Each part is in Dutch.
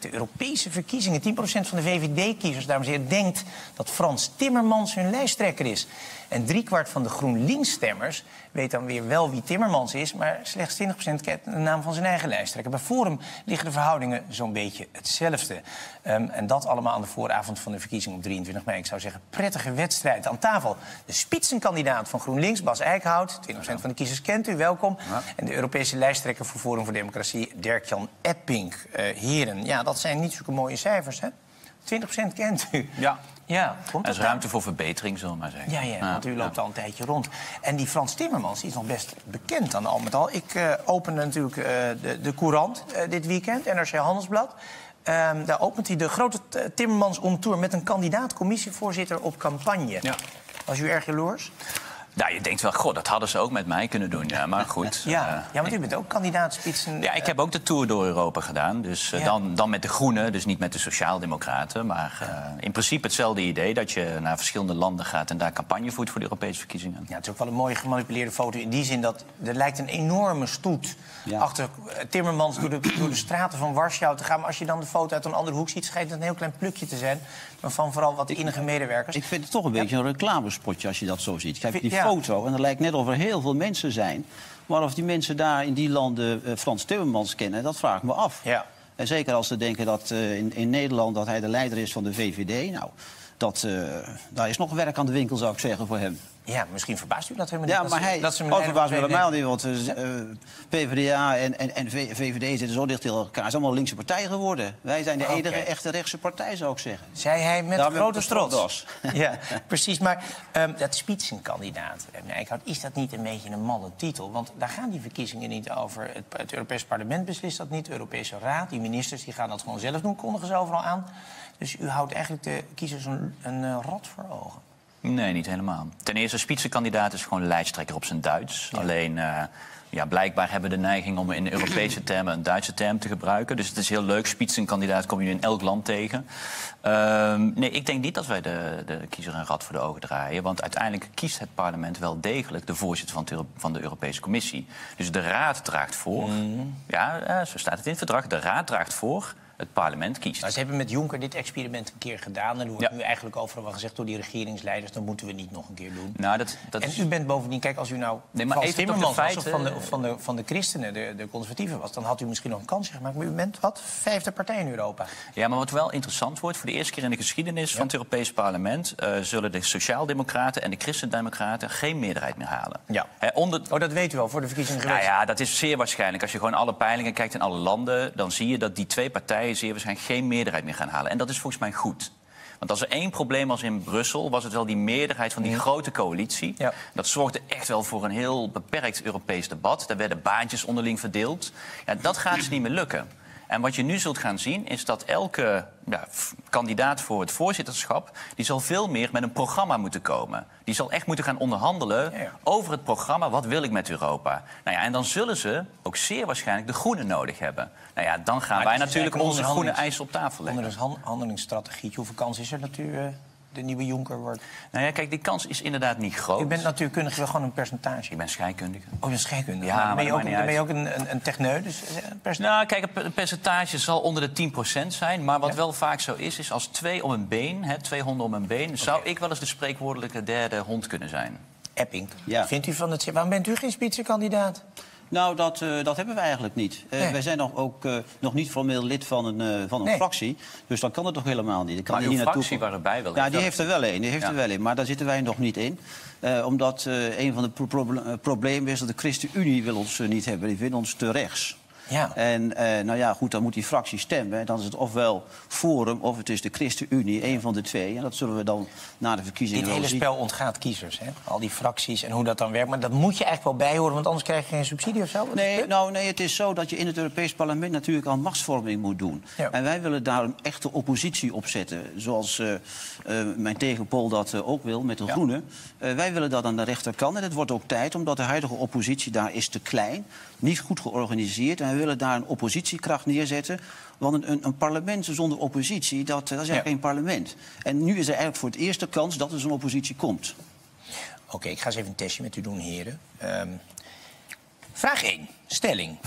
De Europese verkiezingen, 10% van de VVD-kiezers, dames en heren, denkt dat Frans Timmermans hun lijsttrekker is. En driekwart van de GroenLinks-stemmers weet dan weer wel wie Timmermans is, maar slechts 20% kent de naam van zijn eigen lijsttrekker. Bij Forum liggen de verhoudingen zo'n beetje hetzelfde. Um, en dat allemaal aan de vooravond van de verkiezing op 23 mei. Ik zou zeggen, prettige wedstrijd. Aan tafel de spitsenkandidaat van GroenLinks, Bas Eickhout. 20% van de kiezers kent u, welkom. En de Europese lijsttrekker voor Forum voor Democratie, Dirk-Jan Epping. Uh, heren, ja, dat zijn niet zulke mooie cijfers, hè? 20% kent u. Ja. Ja, er is ruimte voor verbetering, zullen we maar zeggen. Ja, ja, ja want u loopt ja. al een tijdje rond. En die Frans Timmermans die is nog best bekend dan al met al. Ik uh, opende natuurlijk uh, de, de Courant uh, dit weekend, NRC Handelsblad. Um, daar opent hij de grote Timmermans on tour met een kandidaat commissievoorzitter op campagne. Ja. Was u erg jaloers? Nou, je denkt wel, god, dat hadden ze ook met mij kunnen doen. Ja, maar goed. Ja, uh, ja want u bent ook kandidaat spitsen. Ja, ik heb ook de tour door Europa gedaan. Dus uh, ja. dan, dan met de Groenen, dus niet met de Sociaaldemocraten. Maar uh, in principe hetzelfde idee dat je naar verschillende landen gaat en daar campagne voert voor de Europese verkiezingen. Ja, het is ook wel een mooie gemanipuleerde foto. In die zin dat er lijkt een enorme stoet ja. achter Timmermans door de, door de straten van Warschau te gaan. Maar als je dan de foto uit een andere hoek ziet, schijnt het een heel klein plukje te zijn. Maar van vooral wat innige medewerkers. Ik vind het toch een beetje een reclamespotje als je dat zo ziet. Kijk, die foto, en het lijkt net of er heel veel mensen zijn. Maar of die mensen daar in die landen uh, Frans Timmermans kennen, dat vraag ik me af. Ja. En zeker als ze denken dat uh, in, in, Nederland dat hij de leider is van de VVD. Nou, dat, uh, daar is nog werk aan de winkel, zou ik zeggen, voor hem. Ja, misschien verbaast u dat helemaal niet. Ja, maar hij, dat ze oh, verbaast me helemaal niet. Want uh, ja. PvdA en, en, en VVD zitten zo dicht tegen elkaar. Het is allemaal linkse partij geworden. Wij zijn de enige echte rechtse partij, zou ik zeggen. Zei hij met Daar grote trots. ja, precies. Maar um, dat spitsenkandidaat, is dat niet een beetje een malle titel? Want daar gaan die verkiezingen niet over. Het, het Europees Parlement beslist dat niet. De Europese Raad, die ministers, die gaan dat gewoon zelf doen. Kondigen ze overal aan. Dus u houdt eigenlijk de kiezers een, een uh, rot voor ogen. Nee, niet helemaal. Ten eerste, spitsenkandidaat is gewoon lijsttrekker op zijn Duits. Ja. Alleen, uh, ja, blijkbaar hebben we de neiging om in Europese termen een Duitse term te gebruiken. Dus het is heel leuk. Spitsenkandidaat kom je in elk land tegen. Uh, nee, ik denk niet dat wij de, de kiezer een rat voor de ogen draaien. Want uiteindelijk kiest het parlement wel degelijk de voorzitter van, van de Europese Commissie. Dus de raad draagt voor. Mm. Ja, uh, zo staat het in het verdrag. De raad draagt voor het parlement kiest. Nou, ze hebben met Juncker dit experiment een keer gedaan. En er wordt ja. nu eigenlijk overal gezegd door die regeringsleiders... dat moeten we niet nog een keer doen. Nou, dat, dat en u bent bovendien, kijk, als u nou nee, maar even Timmermans was... of van de, of van de, van de christenen, de, de conservatieven was... dan had u misschien nog een kans gemaakt. Maar u bent wat? Vijfde partij in Europa. Ja, maar wat wel interessant wordt... voor de eerste keer in de geschiedenis ja. van het Europees parlement... Uh, zullen de sociaaldemocraten en de christendemocraten geen meerderheid meer halen. Ja. He, onder... Oh, dat weet u wel, voor de verkiezingen geweest? Nou ja, dat is zeer waarschijnlijk. Als je gewoon alle peilingen kijkt in alle landen... dan zie je dat die twee partijen zeer waarschijnlijk geen meerderheid meer gaan halen. En dat is volgens mij goed. Want als er één probleem was in Brussel, was het wel die meerderheid van die ja. grote coalitie. Ja. Dat zorgde echt wel voor een heel beperkt Europees debat. Daar werden baantjes onderling verdeeld. Ja, dat gaat ze niet meer lukken. En wat je nu zult gaan zien, is dat elke ja, kandidaat voor het voorzitterschap... die zal veel meer met een programma moeten komen. Die zal echt moeten gaan onderhandelen ja, ja. over het programma... wat wil ik met Europa? Nou ja, en dan zullen ze ook zeer waarschijnlijk de groenen nodig hebben. Nou ja, dan gaan maar wij natuurlijk onze groene eisen op tafel leggen. Onder een handelingsstrategie, hoeveel kans is er natuurlijk de nieuwe Jonker wordt? Nou ja, kijk, die kans is inderdaad niet groot. U bent natuurkundige, wel gewoon een percentage. Ik ben scheikundige. Oh, je bent scheikundige. Ja, maar ben je, ook, ben je ook een, een, een techneu, dus een Nou, kijk, een percentage zal onder de 10% zijn. Maar wat ja. wel vaak zo is, is als twee om een been, hè, twee honden om een been... Okay. zou ik wel eens de spreekwoordelijke derde hond kunnen zijn. Epping. Ja. Vindt u van het... Waarom bent u geen spitsenkandidaat? Nou, dat, uh, dat hebben we eigenlijk niet. Uh, nee. Wij zijn nog, ook uh, nog niet formeel lid van een, uh, van een nee. fractie. Dus dat kan het toch helemaal niet. Ik kan maar uw fractie waar erbij wel Ja, die heeft er wel een. Die heeft ja. er wel een. Maar daar zitten wij nog niet in. omdat een van de pro pro problemen is dat de ChristenUnie wil ons niet hebben. Die vinden ons te rechts. Ja. En uh, nou ja, goed, dan moet die fractie stemmen. Dan is het ofwel Forum of het is de ChristenUnie, een van de twee. En dat zullen we dan na de verkiezingen Dit hele zien. spel ontgaat kiezers, hè? Al die fracties en hoe dat dan werkt. Maar dat moet je eigenlijk wel bijhoren, want anders krijg je geen subsidie of zo. Nee, nou, nee, het is zo dat je in het Europees Parlement natuurlijk aan machtsvorming moet doen. Ja. En wij willen daar een echte oppositie op zetten. Zoals uh, uh, mijn tegenpol dat ook wil met de ja. Groenen. wij willen dat aan de rechterkant. En het wordt ook tijd, omdat de huidige oppositie daar is te klein. Niet goed georganiseerd. En we willen daar een oppositiekracht neerzetten. Want een, een, een parlement zonder oppositie, dat, dat is eigenlijk ja. geen parlement. En nu is er eigenlijk voor het eerst de kans dat er zo'n oppositie komt. Oké, okay, ik ga eens even een testje met u doen, heren. Um, vraag 1, stelling.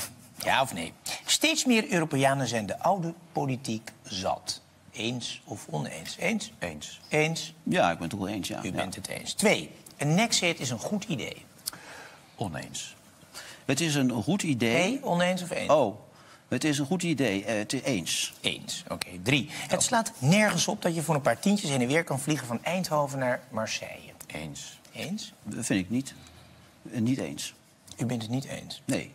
Ja of nee? Steeds meer Europeanen zijn de oude politiek zat. Eens of oneens? Eens? Eens. Eens? Ja, ik ben het wel eens, ja. U Ja. bent het eens. Twee, een nexit is een goed idee. Oneens. Het is een goed idee. Nee, oneens of eens? Oh, het is een goed idee. Eh, het is eens. Eens. Oké, drie. Het slaat nergens op dat je voor een paar tientjes heen en weer kan vliegen van Eindhoven naar Marseille. Eens. Eens? Dat vind ik niet. Eh, Niet eens. U bent het niet eens. Nee.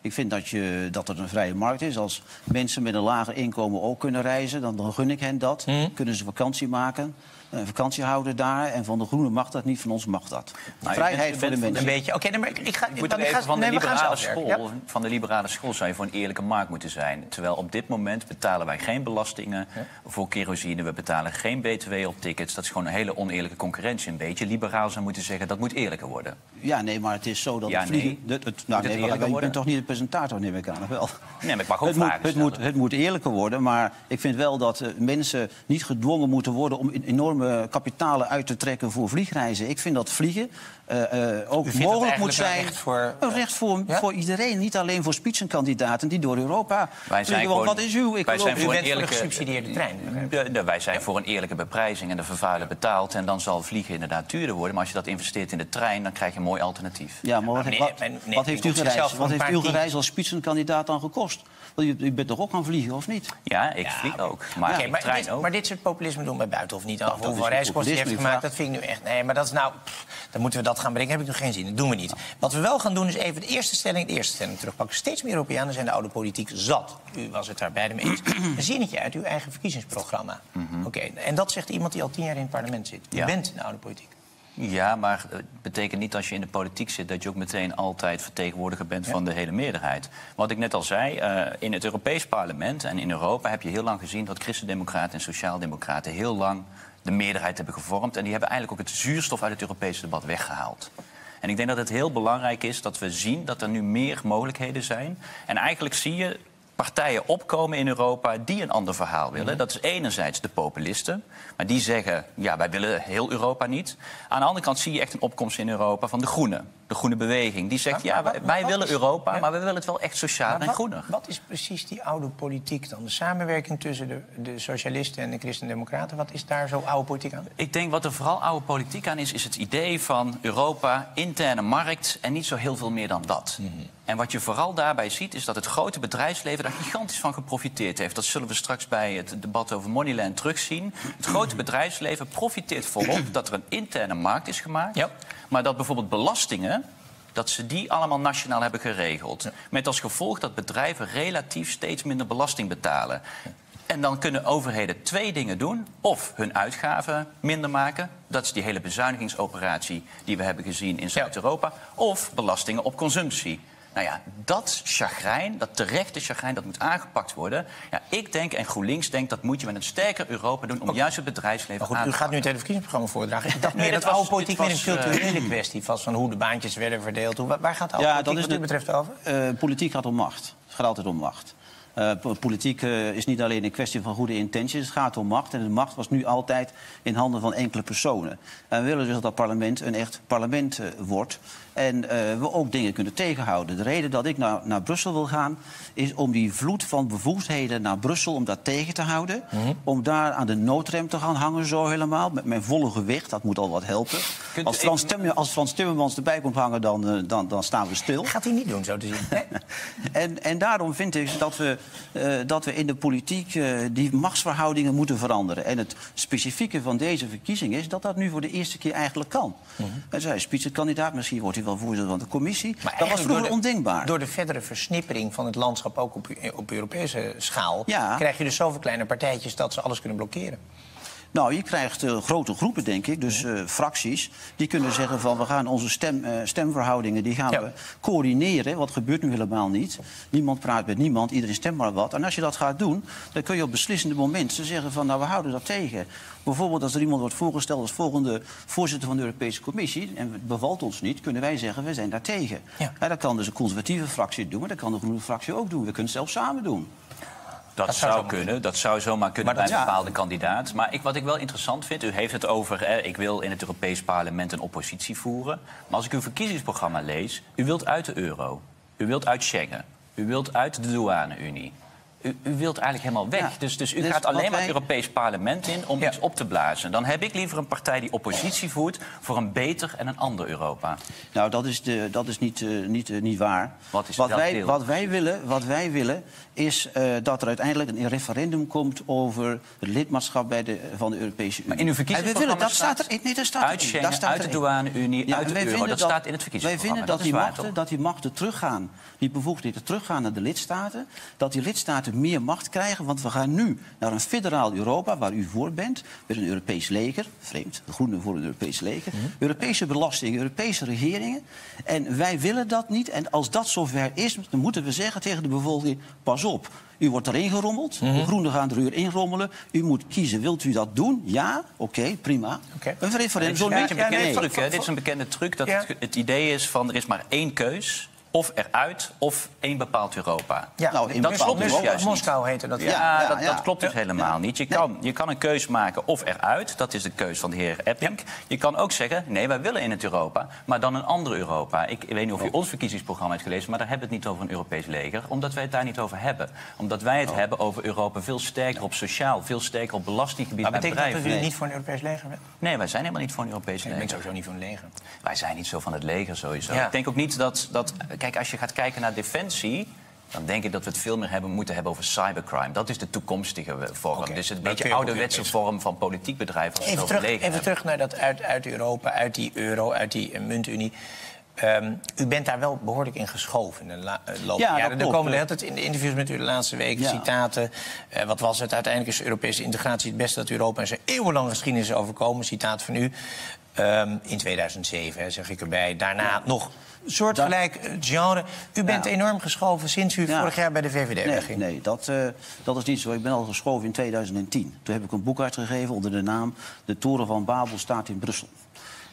Ik vind dat, je, dat het een vrije markt is. Als mensen met een lager inkomen ook kunnen reizen, dan, dan gun ik hen dat. Hm. Kunnen ze vakantie maken, vakantie houden daar. En van de groene mag dat niet, van ons mag dat. Vrijheid voor de mensen. Een beetje. Oké, nee, maar ik, ik ga. Moet dan ga- even van de, nee, we gaan liberale school, van de liberale school zou je voor een eerlijke markt moeten zijn. Terwijl op dit moment betalen wij geen belastingen voor kerosine. We betalen geen btw op tickets. Dat is gewoon een hele oneerlijke concurrentie. Een beetje liberaal zou moeten zeggen dat moet eerlijker worden. Ja, nee, maar het is zo dat Ja, het vliegen... nee. Het, het, nou, nee, worden? bent toch niet de presentator, neem ik aan, of wel? Nee, maar ik mag ook het moet, vragen het, moet, het moet eerlijker worden, maar ik vind wel dat eh, mensen niet gedwongen moeten worden... om enorme kapitalen uit te trekken voor vliegreizen. Ik vind dat vliegen eh, eh, ook mogelijk moet zijn... een recht voor- een recht voor, Ja? voor iedereen, niet alleen voor spitsenkandidaten die door Europa Wij zijn gewoon- wat is uw wij ecologische... zijn voor een voor eerlijke- gesubsidieerde trein. begrijp ik. De- de- wij zijn voor een eerlijke beprijzing en de vervuiler betaalt. En dan zal vliegen inderdaad duurder worden. Maar als je dat investeert in de trein, dan krijg je een mooi alternatief. Ja, maar wat, Maar wat, heeft u u moet zichzelf gereisd, voor wat heeft uw als spitsenkandidaat dan gekost? U bent toch ook gaan vliegen, of niet? Ja, ik vlieg ook. Maar trein dit, ook. maar dit soort populisme doen bij Buitenhof niet over dat is hoeveel reiskosten hij heeft gemaakt. Dat vind ik nu echt... Nee, maar dat is nou... pff, dan moeten we dat gaan brengen. Heb ik nog geen zin. Dat doen we niet. Wat we wel gaan doen is even de eerste stelling, de eerste stelling terugpakken. Steeds meer Europeanen zijn de oude politiek zat. U was het daar beide mee eens. Een zinnetje uit uw eigen verkiezingsprogramma. Oké, en dat zegt iemand die al tien jaar in het parlement zit. U Mhm. Ja. bent de oude politiek. Ja, maar het betekent niet als je in de politiek zit... dat je ook meteen altijd vertegenwoordiger bent van de hele meerderheid. Wat ik net al zei, eh, in het Europees parlement en in Europa... heb je heel lang gezien dat christendemocraten en sociaaldemocraten... heel lang de meerderheid hebben gevormd. En die hebben eigenlijk ook het zuurstof uit het Europese debat weggehaald. En ik denk dat het heel belangrijk is dat we zien dat er nu meer mogelijkheden zijn. En eigenlijk zie je partijen opkomen in Europa die een ander verhaal willen. Dat is enerzijds de populisten, maar die zeggen... ja, wij willen heel Europa niet. Aan de andere kant zie je echt een opkomst in Europa van de Groenen. De Groene Beweging. Die zegt, Maar- ja, wij, willen is- Europa, ja. maar we willen het wel echt sociaal en wat, groener. wat is precies die oude politiek dan? De samenwerking tussen de, de socialisten en de christendemocraten. Wat is daar zo oude politiek aan? Ik denk wat er vooral oude politiek aan is, is het idee van Europa, interne markt en niet zo heel veel meer dan dat. En wat je vooral daarbij ziet, is dat het grote bedrijfsleven daar gigantisch van geprofiteerd heeft. Dat zullen we straks bij het debat over Moneyland terugzien. Het grote bedrijfsleven profiteert volop dat er een interne markt is gemaakt. Ja. Maar dat bijvoorbeeld belastingen, dat ze die allemaal nationaal hebben geregeld. Met als gevolg dat bedrijven relatief steeds minder belasting betalen. En dan kunnen overheden twee dingen doen. Of hun uitgaven minder maken. Dat is die hele bezuinigingsoperatie die we hebben gezien in Zuid-Europa. Of belastingen op consumptie. Nou ja, dat chagrijn, dat terechte chagrijn, dat moet aangepakt worden. Ja, ik denk en GroenLinks denkt dat moet je met een sterker Europa doen... om juist het bedrijfsleven Maar goed, aan u te gaat nu het hele verkiezingsprogramma voordragen. Ik dacht Nee, meer dat was- oude politiek meer een eh, culturele kwestie was... van hoe de baantjes werden verdeeld. Hoe, waar gaat de oude Ja, politiek dat is wat u de- betreft over? Eh, politiek gaat om macht. Het gaat altijd om macht. Eh, po- politiek eh, is niet alleen een kwestie van goede intenties. Het gaat om macht. En de macht was nu altijd in handen van enkele personen. En we willen dus dat dat parlement een echt parlement eh, wordt. En we ook dingen kunnen tegenhouden. De reden dat ik naar, naar Brussel wil gaan... is om die vloed van bevoegdheden naar Brussel... om dat tegen te houden. Mhm. Om daar aan de noodrem te gaan hangen zo helemaal. Met mijn volle gewicht. Dat moet al wat helpen. Kunt Als Frans, even- Timmer- als Frans Timmermans erbij komt hangen, dan, dan, dan staan we stil. Gaat hij niet doen, zo te zien. En, en daarom vind ik dat we, eh, dat we in de politiek eh, die machtsverhoudingen moeten veranderen. En het specifieke van deze verkiezing is dat dat nu voor de eerste keer eigenlijk kan. En zij is spitsenkandidaat, misschien wordt hij wel voorzitter van de commissie. dat was vroeger door de- ondenkbaar. Door de verdere versnippering van het landschap, ook op, op Europese schaal... Ja. krijg je dus zoveel kleine partijtjes dat ze alles kunnen blokkeren. Nou, je krijgt eh, grote groepen, denk ik, dus eh, fracties... die kunnen zeggen van we gaan onze stem, eh, stemverhoudingen die gaan Ja. we coördineren. Wat gebeurt nu helemaal niet. Niemand praat met niemand, iedereen stemt maar wat. En als je dat gaat doen, dan kun je op beslissende momenten zeggen van... nou, we houden dat tegen. Bijvoorbeeld als er iemand wordt voorgesteld als volgende voorzitter van de Europese Commissie... en het bevalt ons niet, kunnen wij zeggen we zijn daar tegen. Ja. Dat kan dus een conservatieve fractie doen, maar dat kan de groene fractie ook doen. We kunnen het zelfs samen doen. Dat, zou zou zo kunnen, dat zou zomaar kunnen Maar bij dat- een bepaalde kandidaat. Maar ik, wat ik wel interessant vind, u heeft het over... Hè, ik wil in het Europees parlement een oppositie voeren. Maar als ik uw verkiezingsprogramma lees, u wilt uit de euro. U wilt uit Schengen. U wilt uit de douane-Unie. U, u, wilt eigenlijk helemaal weg. Dus, dus u dus gaat alleen maar het Europees parlement in om iets op te blazen. Dan heb ik liever een partij die oppositie voert voor een beter en een ander Europa. Nou, dat is, de, dat is niet, uh, niet, uh, niet waar. Wat, is wat, wij, wat, wij willen, wat wij willen is uh, dat er uiteindelijk een referendum komt over het lidmaatschap bij de, van de Europese Unie. Maar in uw verkiezingsprogramma dat staat er, nee, dat staat uit Schengen, staat uit de douane-Unie, ja, uit de euro. Dat, dat, staat in het verkiezingsprogramma. Wij vinden dat, dat, die machten, dat die machten teruggaan, die bevoegdheden teruggaan naar de lidstaten. Dat die lidstaten meer macht krijgen. Want we gaan nu naar een federaal Europa, waar u voor bent. Met een Europees leger. Vreemd, de Groenen voor een Europees leger. Mhm. Europese belastingen, Europese regeringen. En wij willen dat niet. En als dat zover is, dan moeten we zeggen tegen de bevolking... pas op, u wordt erin gerommeld. De mhm. Groenen gaan er u in rommelen. U moet kiezen. Wilt u dat doen? Ja? Oké, prima. Een referendum. Dit is een bekende truc. Dit is een bekende truc dat het, het idee is van er is maar één keus of eruit of één bepaald Europa. Ja, nou, dat klopt dus juist Moskou heette dat. Ja, ja, dat, dat, klopt dus helemaal niet. Je kan, je kan een keus maken of eruit. Dat is de keus van de heer Epping. Je kan ook zeggen, nee, wij willen in het Europa, maar dan een ander Europa. Ik, weet niet of u oh. ons verkiezingsprogramma heeft gelezen... maar daar hebben we het niet over een Europees leger. Omdat wij het daar niet over hebben. Omdat wij het oh. hebben over Europa veel sterker op sociaal... veel sterker op belastinggebied maar betekent bedrijven. dat u niet voor een Europees leger bent? Nee, wij zijn helemaal niet voor een Europees leger. Ik ben sowieso niet voor een leger. Wij zijn niet zo van het leger sowieso. Ik denk ook niet dat... dat kijk, als je gaat kijken naar defensie dan denk ik dat we het veel meer hebben, moeten hebben over cybercrime. Dat is de toekomstige vorm. Okay, dus een beetje ouderwetse vorm van politiek bedrijven. Even, terug, even terug naar dat uit, uit Europa, uit die euro, uit die uh, muntunie. Um, u bent daar wel behoorlijk in geschoven in de loop ja, jaren. Er komen de hele tijd in de interviews met u de laatste weken ja. citaten. Uh, wat was het? Uiteindelijk is Europese integratie het beste dat Europa in zijn eeuwenlange geschiedenis is overkomen. Citaat van u. Um, in 2007, hè, zeg ik erbij. Daarna ja. nog soortgelijk eh, genre. U bent ja. enorm geschoven sinds u ja. vorig jaar bij de VVD nee. Nee, dat, uh, dat is niet zo. Ik ben al geschoven in 2010. Toen heb ik een boek uitgegeven onder de naam... De Toren van Babel staat in Brussel.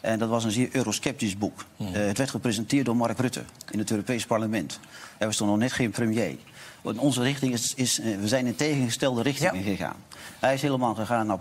En dat was een zeer eurosceptisch boek. Mm. Uh, het werd gepresenteerd door Mark Rutte in het Europees Parlement. Hij was toen nog net geen premier. Onze richting is, is we zijn in tegengestelde richtingen ja. gegaan. Hij is helemaal gegaan naar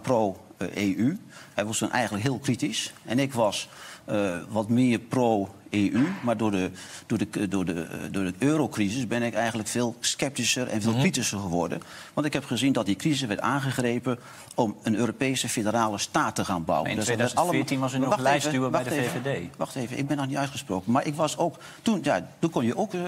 pro-EU. Hij was toen eigenlijk heel kritisch. En ik was uh, wat meer pro-EU. Maar door de, door, de, door, de, door de eurocrisis ben ik eigenlijk veel sceptischer en veel mm -hmm. kritischer geworden. Want ik heb gezien dat die crisis werd aangegrepen om een Europese federale staat te gaan bouwen. in 2014 was u nog lijstduwer bij de VVD. Wacht even, ik ben nog niet uitgesproken. Maar ik was ook, toen, ja, toen kon je ook uh,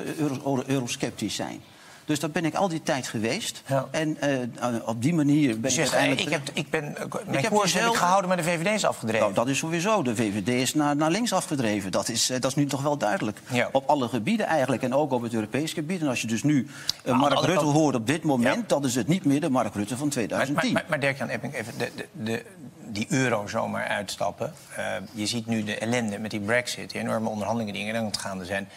eurosceptisch zijn. Dus dat ben ik al die tijd geweest. Ja. En uh, op die manier ben ik uiteindelijk... Ik, heb, ik ben, mijn ik koers heb ik gehouden, maar de VVD is afgedreven. Nou, dat is sowieso. De VVD is naar, naar links afgedreven. Dat is, uh, dat is nu toch wel duidelijk. Ja. Op alle gebieden eigenlijk. En ook op het Europees gebied. En als je dus nu uh, Mark Rutte kant... hoort op dit moment... Ja. dan is het niet meer de Mark Rutte van 2010. Maar, maar, maar Dirk-Jan Epping, even de, de, de, die euro zomaar uitstappen. je ziet nu de ellende met die brexit. Die enorme onderhandelingen die in gang gaande zijn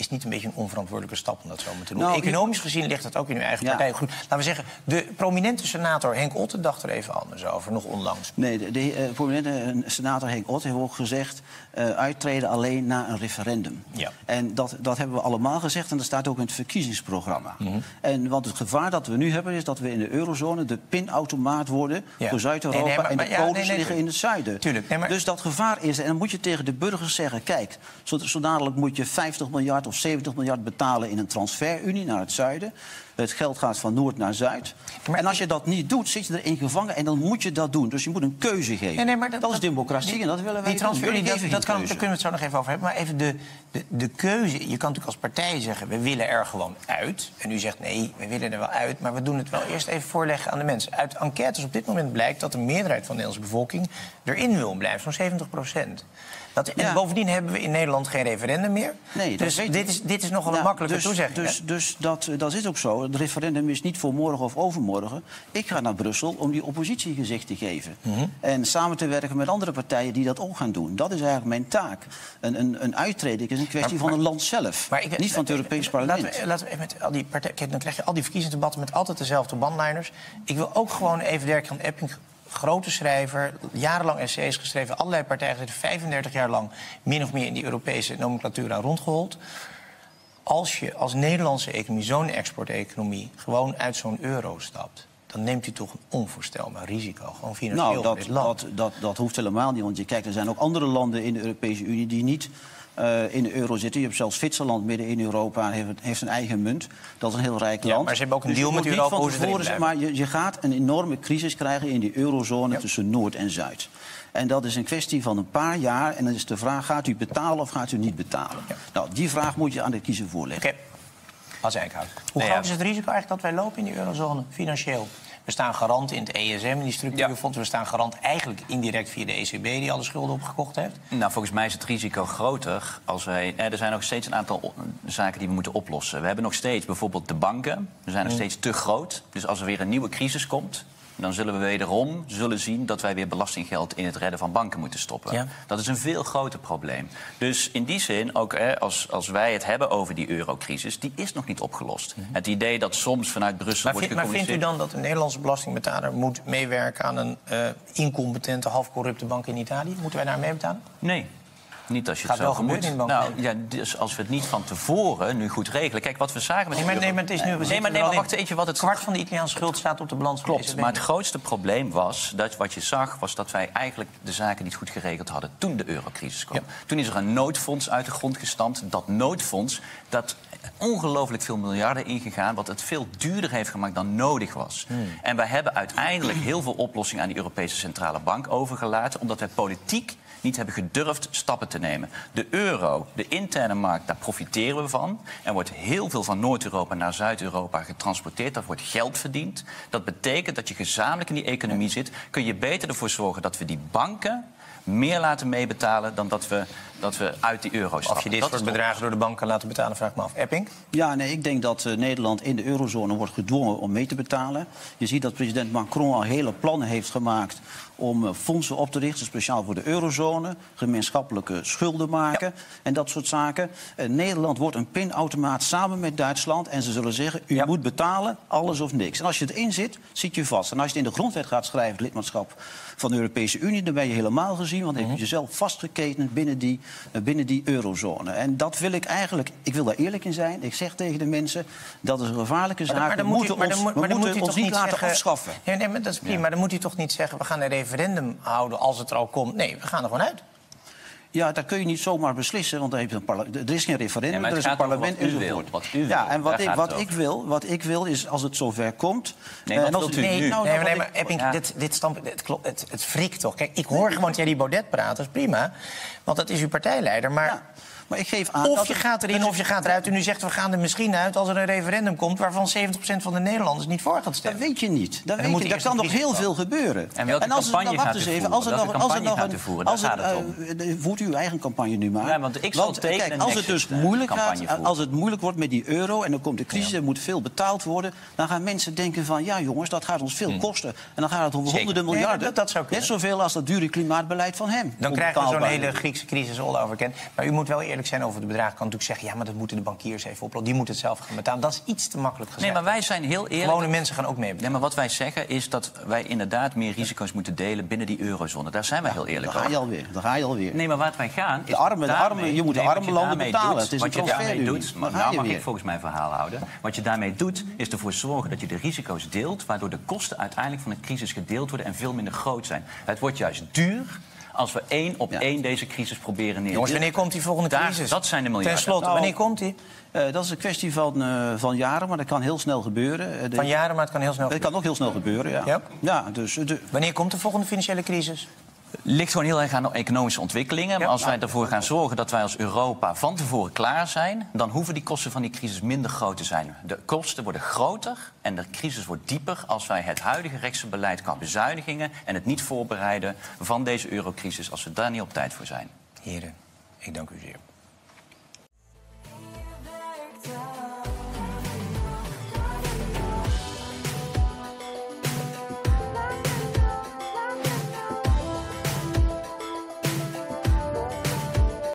is niet een beetje een onverantwoordelijke stap om dat zo te doen. Nou, Economisch gezien ligt dat ook in uw eigen partij. Goed, laten we zeggen, de prominente senator Henk Otte dacht er even anders over, nog onlangs. Nee, de, de uh, prominente senator Henk Otte heeft ook gezegd... Uh, uittreden alleen na een referendum. Ja. En dat, dat hebben we allemaal gezegd en dat staat ook in het verkiezingsprogramma. Mm -hmm. En want het gevaar dat we nu hebben is dat we in de eurozone... de pinautomaat worden ja. voor Zuid-Europa nee, nee, en de ja, codes nee, liggen in het zuiden. Tuurlijk, maar... Dus dat gevaar is en dan moet je tegen de burgers zeggen... kijk, zo, zo dadelijk moet je 50 miljard of 70 miljard betalen in een transferunie naar het zuiden. Het geld gaat van noord naar zuid. Maar en als je dat niet doet, zit je erin gevangen en dan moet je dat doen. Dus je moet een keuze geven. Nee, nee, maar dat, dat, is democratie en dat willen wij die transferunie, dat, dat kan, daar kunnen we het zo nog even over hebben. Maar even de, de, de keuze. Je kan natuurlijk als partij zeggen, we willen er gewoon uit. En u zegt, nee, we willen er wel uit. Maar we doen het wel eerst even voorleggen aan de mensen. Uit enquêtes op dit moment blijkt dat de meerderheid van de Nederlandse bevolking erin wil blijven. Zo'n 70 procent. Dat, en bovendien hebben we in Nederland geen referendum meer. Nee, dus dit is, dit is nogal een nou, makkelijke dus, toezegging. Dus, dus dat, dat is ook zo. Het referendum is niet voor morgen of overmorgen. Ik ga naar Brussel om die oppositie gezicht te geven. Mhm. En samen te werken met andere partijen die dat ook gaan doen. Dat is eigenlijk mijn taak. Een, een, een uittreden is een kwestie van een land zelf. Maar ik, niet van het Europees parlement. Laten we, laten we met al die partijen... Dan krijg je al die verkiezingsdebatten met altijd dezelfde bandliners. Ik wil ook gewoon even Dirk van Epping grote schrijver, jarenlang essays geschreven, allerlei partijen gezeten, 35 jaar lang min of meer in die Europese nomenclatuur aan rondgehold. Als je als Nederlandse economie, zo'n exporteconomie, gewoon uit zo'n euro stapt, dan neemt u toch een onvoorstelbaar risico. Gewoon financieel nou, dat, dat, dat, dat, hoeft helemaal niet. Want je kijkt, er zijn ook andere landen in de Europese Unie die niet in de euro zitten. Je hebt zelfs Zwitserland midden in Europa heeft, heeft een eigen munt. Dat is een heel rijk land. Ja, maar ze hebben ook een dus deal met Europa. Hoe tevoren, zeg maar, je, je gaat een enorme crisis krijgen in die eurozone tussen Noord en Zuid. En dat is een kwestie van een paar jaar. En dan is de vraag, gaat u betalen of gaat u niet betalen? Nou, die vraag moet je aan de kiezer voorleggen. Okay. Als Eickhout. Hoe groot is het risico eigenlijk dat wij lopen in die eurozone, financieel? We staan garant in het ESM, in die structuurfonds. We staan garant eigenlijk indirect via de ECB, die alle schulden opgekocht heeft. Nou, volgens mij is het risico groter als wij... er zijn nog steeds een aantal zaken die we moeten oplossen. We hebben nog steeds bijvoorbeeld de banken. We zijn nog mm. steeds te groot. Dus als er weer een nieuwe crisis komt dan zullen we wederom zullen zien dat wij weer belastinggeld in het redden van banken moeten stoppen. Dat is een veel groter probleem. Dus in die zin, ook hè, als, als wij het hebben over die eurocrisis, die is nog niet opgelost. Mhm. Het idee dat soms vanuit Brussel wordt gecommuniceerd... Maar vindt u dan dat een Nederlandse belastingbetaler moet meewerken aan een uh, incompetente, halfcorrupte bank in Italië? Moeten wij daar mee betalen? Nee. Niet als je het wel moet. In nou, ja, dus als we het niet van tevoren nu goed regelen. Kijk, wat we zagen met nee, maar, nee, maar het is nu. Nee, maar, nee, maar wacht even. Wat het kwart van de Italiaanse schuld staat op de balans. Klopt. Maar het grootste probleem was dat wat je zag, was dat wij eigenlijk de zaken niet goed geregeld hadden toen de eurocrisis kwam. Toen is er een noodfonds uit de grond gestampt. Dat noodfonds dat ongelooflijk veel miljarden ingegaan, wat het veel duurder heeft gemaakt dan nodig was. Hmm. En wij hebben uiteindelijk heel veel oplossingen aan die Europese Centrale Bank overgelaten, omdat wij politiek niet hebben gedurfd stappen te nemen. De euro, de interne markt, daar profiteren we van. Er wordt heel veel van Noord-Europa naar Zuid-Europa getransporteerd. Daar wordt geld verdiend. Dat betekent dat je gezamenlijk in die economie zit. Kun je beter ervoor zorgen dat we die banken meer laten meebetalen dan dat we, dat we uit die euro stappen. Of je dit soort bedragen door de bank kan laten betalen, vraag me af. Epping? Ja, nee, ik denk dat uh, Nederland in de eurozone wordt gedwongen om mee te betalen. Je ziet dat president Macron al hele plannen heeft gemaakt om uh, fondsen op te richten, speciaal voor de eurozone. Gemeenschappelijke schulden maken en dat soort zaken. Uh, Nederland wordt een pinautomaat samen met Duitsland. En ze zullen zeggen, u moet betalen, alles of niks. En als je erin zit, zit je vast. En als je het in de grondwet gaat schrijven, lidmaatschap van de Europese Unie... dan ben je helemaal gezien, want dan heb je mhm. jezelf vastgeketend binnen die, binnen die eurozone. En dat wil ik eigenlijk, ik wil daar eerlijk in zijn. Ik zeg tegen de mensen, dat is een gevaarlijke zaak. Maar, dan, moet u, maar dan, we moeten ons niet laten zeggen, afschaffen. Nee, nee, maar dat is prima. Maar dan moet u toch niet zeggen, we gaan er referendum houden als het er al komt. Nee, we gaan er gewoon uit. Ja, dat kun je niet zomaar beslissen, want er, heeft een er is geen referendum, ja, er is een parlement enzovoort. Wat u ja, en wat, ik, wat, ik wil, wat ik wil is, als het zover komt... Nee, maar, als, nee, nu? Nou, nee, maar, nee, maar Epping, dit, dit stamp, het, klopt, het, het frikt toch. Kijk, ik hoor gewoon Thierry Baudet praten, dat is prima. Want dat is uw partijleider, maar... Ja. Maar ik geef aan of je gaat erin of je gaat eruit. En u zegt we gaan er misschien uit als er een referendum komt... waarvan 70% van de Nederlanders niet voor gaat stemmen. Dat weet je niet. Dat, weet je. dat kan nog heel veel gebeuren. En welke en als campagne gaat u voeren? Als er nog, als er nog een, als het, uh, voert u uw eigen campagne nu maar. Ja, want ik zal want, kijk, als het dus moeilijk gaat, als het moeilijk wordt met die euro... en dan komt de crisis, er moet veel betaald worden... dan gaan mensen denken van, ja jongens, dat gaat ons veel hm. kosten. En dan gaat het om honderden miljarden. dat, zou Net zoveel als dat dure klimaatbeleid van hem. Dan krijgen we zo'n hele Griekse crisis all over. Maar u moet wel eerlijk zijn over de bedragen kan natuurlijk zeggen... ja, maar dat moeten de bankiers even oplossen. Die moeten het zelf gaan betalen. Dat is iets te makkelijk gezegd. Nee, maar wij zijn heel eerlijk... Gewone mensen gaan ook mee Nee, maar wat wij zeggen is dat wij inderdaad meer risico's moeten delen... binnen die eurozone. Daar zijn wij heel eerlijk over. Daar ga je alweer. Daar ga je alweer. Nee, maar wat wij gaan... De arme, de arme, je moet de arme landen betalen. het is wat je daarmee doet... Maar nou mag ik volgens mijn verhaal houden. Wat je daarmee doet, is ervoor zorgen dat je de risico's deelt... waardoor de kosten uiteindelijk van de crisis gedeeld worden... en veel minder groot zijn. Het wordt juist duur als we één op één deze crisis proberen neer te Jongens, wanneer komt die volgende crisis? dat zijn de miljarden. Ten slotte, wanneer komt die? Uh, dat is een kwestie van, uh, van jaren, maar dat kan heel snel gebeuren. Uh, van jaren, maar het kan heel snel gebeuren? Het kan ook heel snel gebeuren, ja. ja? ja dus, de... Wanneer komt de volgende financiële crisis? ligt gewoon heel erg aan economische ontwikkelingen. Maar als wij ervoor gaan zorgen dat wij als Europa van tevoren klaar zijn, dan hoeven die kosten van die crisis minder groot te zijn. De kosten worden groter en de crisis wordt dieper als wij het huidige rechtsbeleid qua bezuinigingen en het niet voorbereiden van deze eurocrisis, als we daar niet op tijd voor zijn. Heren, ik dank u zeer.